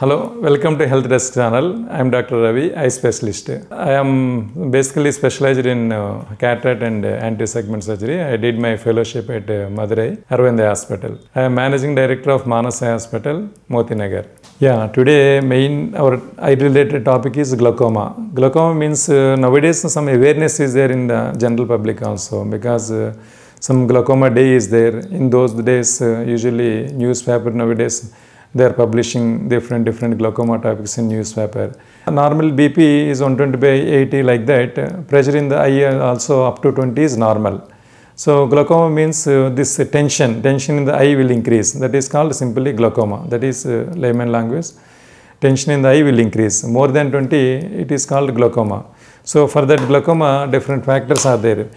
Hello, welcome to Health Desk channel. I am Dr. Ravi, eye specialist. I am basically specialized in uh, cataract and uh, anterior segment surgery. I did my fellowship at uh, Madurai Aravind Hospital. I am managing director of Manas Hospital, Motinagar. Yeah, today main our eye-related topic is glaucoma. Glaucoma means uh, nowadays some awareness is there in the general public also because uh, some glaucoma day is there. In those days, uh, usually newspaper nowadays they are publishing different different glaucoma topics in newspaper. Normal BP is 120 by 80 like that. Pressure in the eye also up to 20 is normal. So glaucoma means uh, this tension, tension in the eye will increase. That is called simply glaucoma. That is uh, layman language. Tension in the eye will increase. More than 20, it is called glaucoma. So for that glaucoma, different factors are there.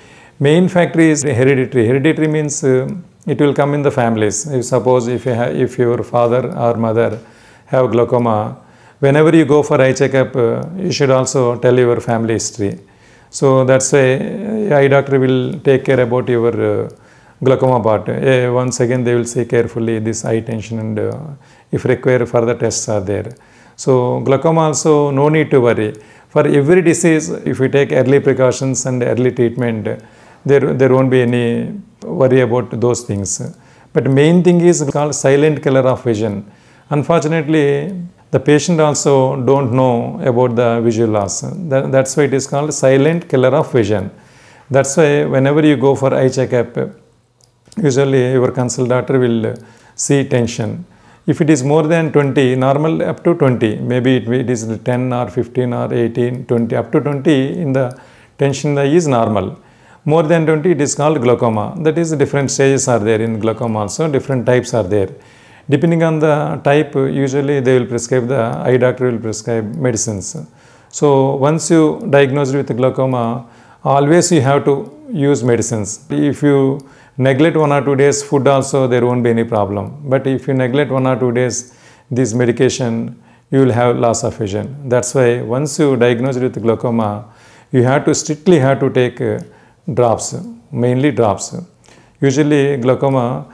Main factor is hereditary. Hereditary means uh, it will come in the families. If suppose if you ha- if your father or mother have glaucoma, whenever you go for eye checkup, uh, you should also tell your family history. So that's why uh, eye doctor will take care about your uh, glaucoma part. Uh, once again, they will see carefully this eye tension and uh, if require further tests are there. So glaucoma also no need to worry. For every disease, if we take early precautions and early treatment, there there won't be any worry about those things. But main thing is called silent killer of vision. Unfortunately, the patient also don't know about the visual loss. That, that's why it is called silent killer of vision. That's why whenever you go for eye checkup, usually your consult doctor will see tension. If it is more than 20, normal up to 20, maybe it, it is 10 or 15 or 18, 20, up to 20 in the tension is normal. More than 20, it is called glaucoma. That is, different stages are there in glaucoma also, different types are there. Depending on the type, usually they will prescribe, the eye doctor will prescribe medicines. So, once you diagnosed with glaucoma, always you have to use medicines. If you neglect one or two days food also, there won't be any problem. But if you neglect one or two days this medication, you will have loss of vision. That's why once you diagnosed with glaucoma, you have to strictly have to take uh, drops, mainly drops. Usually glaucoma,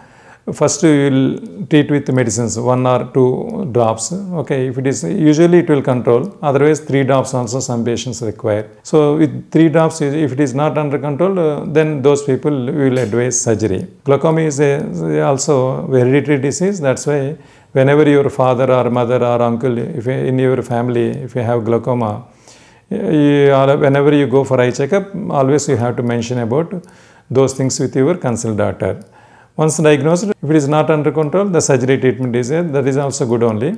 first you will treat with medicines, one or two drops. Okay, if it is usually it will control. Otherwise, three drops also some patients require. So with three drops, if it is not under control, uh, then those people will advise surgery. Glaucoma is a, also hereditary disease. That's why whenever your father or mother or uncle, if in your family, if you have glaucoma, whenever you go for eye checkup, always you have to mention about those things with your consult doctor. Once diagnosed, if it is not under control, the surgery treatment is there. That is also good only.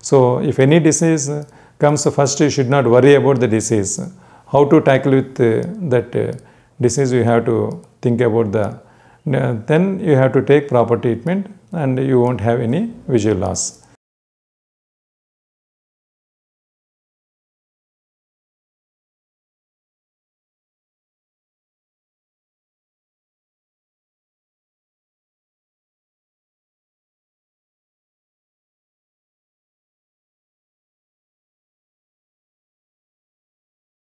So, if any disease comes first, you should not worry about the disease. How to tackle with uh, that uh, disease, you have to think about the. then you have to take proper treatment, and you won't have any visual loss.